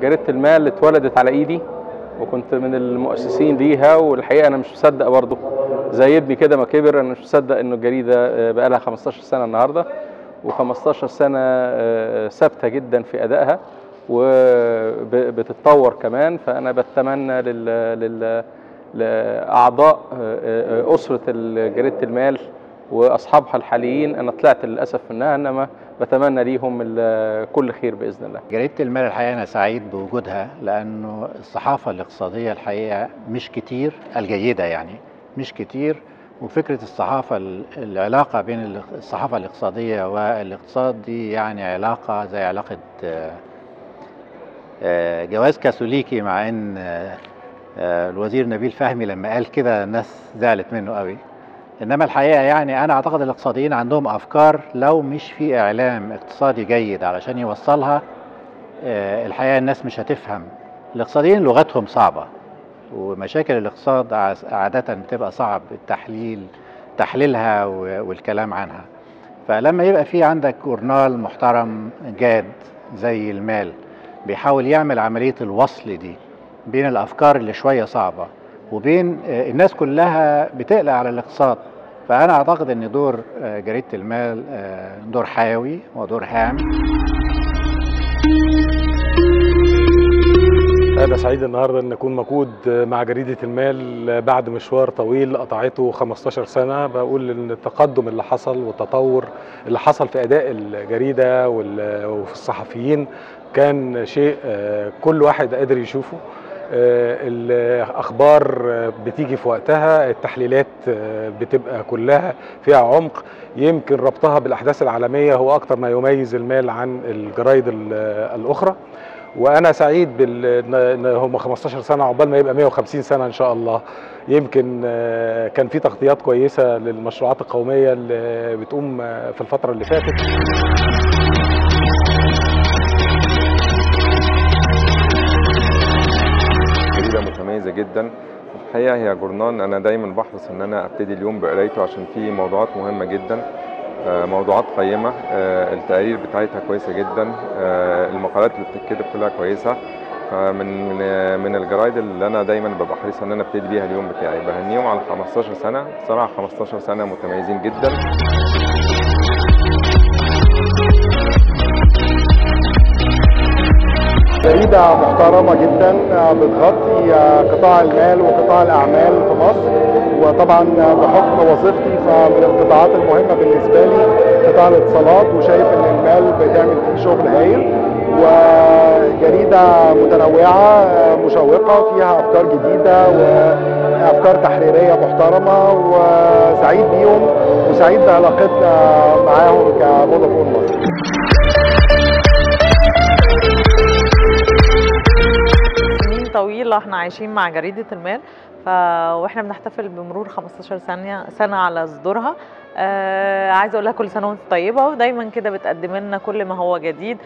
جريدة المال اتولدت على إيدي وكنت من المؤسسين ليها والحقيقة أنا مش مصدق برضه. زي ابني كده ما كبر أنا مش مصدق إنه الجريدة بقى لها 15 سنة النهارده. و15 سنة ثابتة جدا في أدائها وبتتطور كمان. فأنا بتمنى لل, لل... لأعضاء أسرة جريدة المال وأصحابها الحاليين أنا طلعت للأسف منها إنما بتمنى ليهم كل خير بإذن الله. جريده المال الحقيقة أنا سعيد بوجودها لأنه الصحافة الاقتصادية الحقيقة مش كتير الجيدة يعني مش كتير وفكرة الصحافة العلاقة بين الصحافة الاقتصادية والاقتصاد دي يعني علاقة زي علاقة جواز كاثوليكي مع إن الوزير نبيل فهمي لما قال كده الناس زعلت منه قوي إنما الحقيقة يعني أنا أعتقد الإقتصاديين عندهم أفكار لو مش في إعلام اقتصادي جيد علشان يوصلها الحقيقة الناس مش هتفهم. الإقتصاديين لغتهم صعبة ومشاكل الاقتصاد عادة بتبقى صعب التحليل تحليلها والكلام عنها. فلما يبقى في عندك جورنال محترم جاد زي المال بيحاول يعمل عملية الوصل دي بين الأفكار اللي شوية صعبة وبين الناس كلها بتقلق على الاقتصاد. فأنا أعتقد أن دور جريدة المال دور حيوي ودور هام. أنا سعيد النهاردة أن أكون موجود مع جريدة المال بعد مشوار طويل قطعته 15 سنة. بقول أن التقدم اللي حصل والتطور اللي حصل في أداء الجريدة وفي الصحفيين كان شيء كل واحد قادر يشوفه. الأخبار بتيجي في وقتها التحليلات بتبقى كلها فيها عمق. يمكن ربطها بالأحداث العالمية هو أكتر ما يميز المال عن الجرايد الأخرى. وأنا سعيد بال هم 15 سنة عقبال ما يبقى 150 سنة إن شاء الله. يمكن كان في تغطيات كويسة للمشروعات القومية اللي بتقوم في الفترة اللي فاتت. متميزة جدا. الحقيقة هي جورنال أنا دايما بحرص إن أنا أبتدي اليوم بقرايته عشان فيه موضوعات مهمة جدا موضوعات قيمة التقارير بتاعتها كويسة جدا المقالات اللي بتتكتب كلها كويسة. فمن من الجرايد اللي أنا دايما ببقى حريص إن أنا أبتدي بيها اليوم بتاعي. بهنيهم على 15 سنة. صراحة 15 سنة متميزين جدا. جريدة محترمة جدا بتغطي قطاع المال وقطاع الأعمال في مصر. وطبعا بحكم وظيفتي فمن القطاعات المهمة بالنسبة لي قطاع الاتصالات وشايف إن المال بتعمل فيه شغل هايل وجريدة متنوعة مشوقة فيها أفكار جديدة وأفكار تحريرية محترمة. وسعيد بيهم وسعيد بعلاقتنا معاهم كفودافون مصر. طويله إحنا عايشين مع جريدة المال ف... وإحنا بنحتفل بمرور 15 سنه سنة على صدورها. آه عايزة أقول لها كل سنة وأنت طيبة ودايما كده بتقدم لنا كل ما هو جديد.